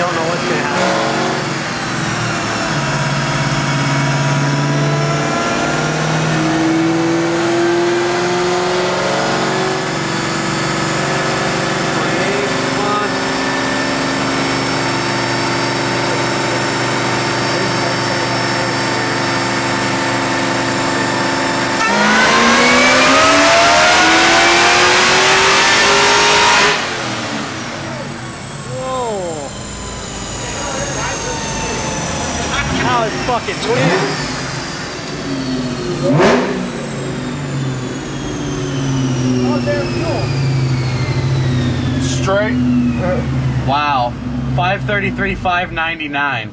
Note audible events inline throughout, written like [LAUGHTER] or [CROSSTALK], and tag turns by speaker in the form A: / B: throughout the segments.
A: don't know what's going to happen. Fucking twin.
B: Straight.
A: Wow. 533, 599.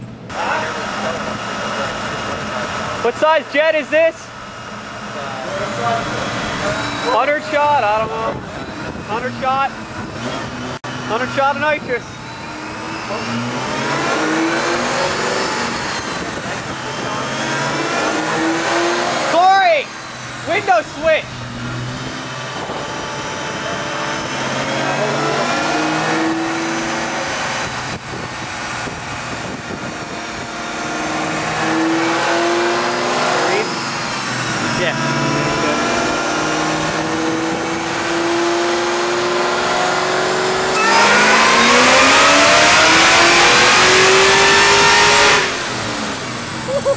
A: What size jet is this? 100 shot, I don't know. 100 shot. 100 shot of nitrous.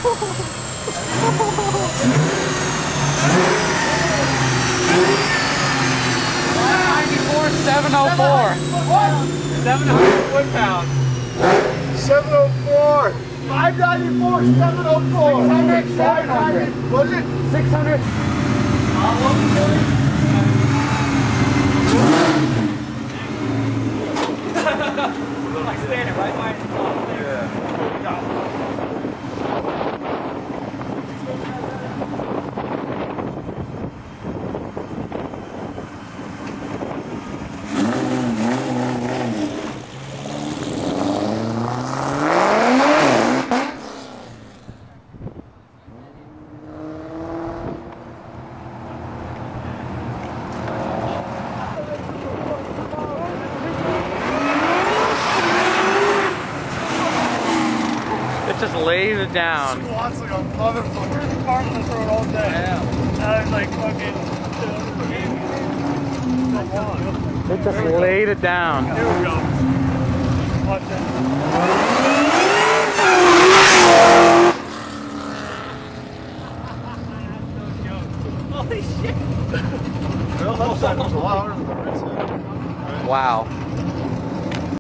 A: 704. 700 foot pounds.
B: 704. 594, 704. 600, 700. Was it? 600.
A: like [LAUGHS] standing right by the top there. Yeah. It down.
B: Squats like a motherfucker. Park on the road all day. Yeah. I was like fucking.
A: Uh, it just laid it down.
B: Here we go. Watch that.
A: Wow.